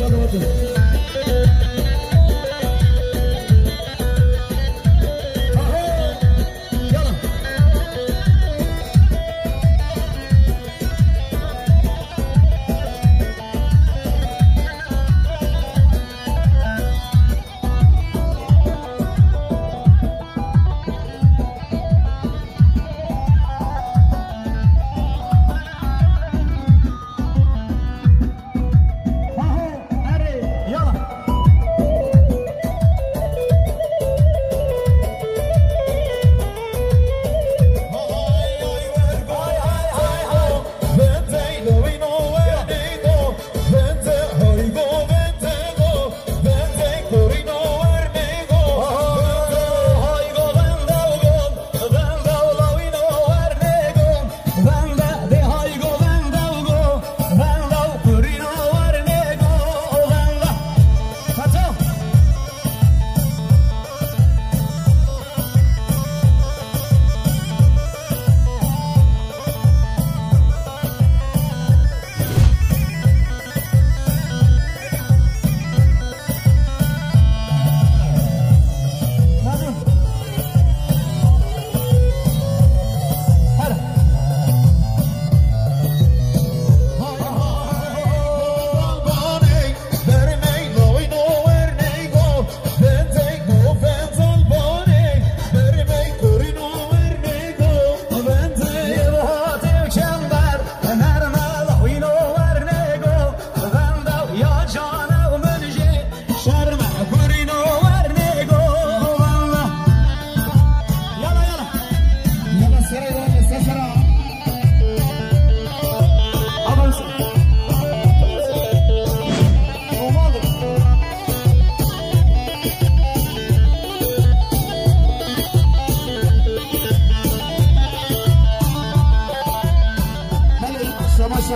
Shout out to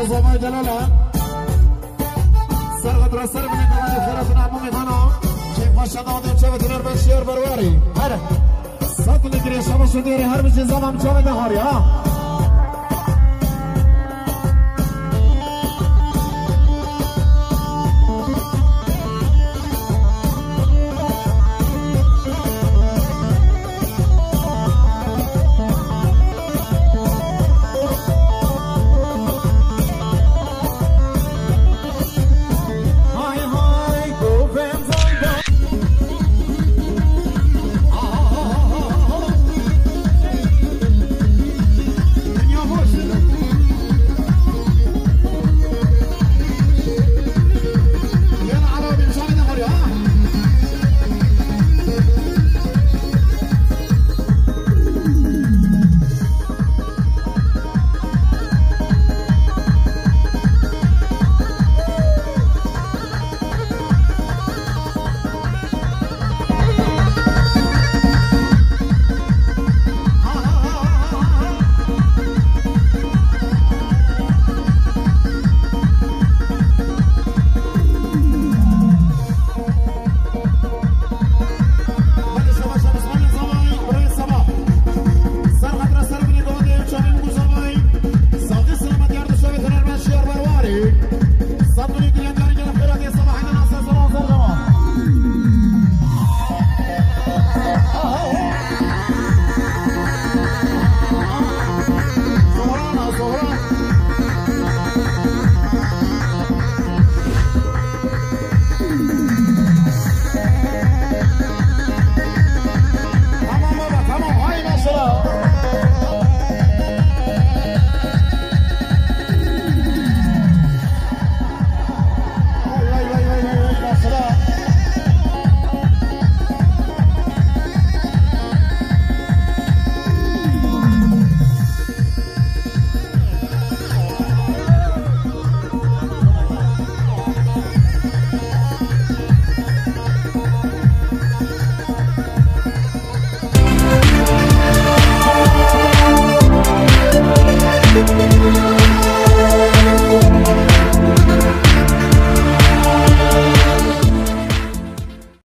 زمان جلالا سرقت را سر بنید و خیرت نعمو میخوانا چه پاشا داده چه بتنر بشیر برواری. هر ساتو نگری شما شدیری هر بچه زمان چه بده هاری ها؟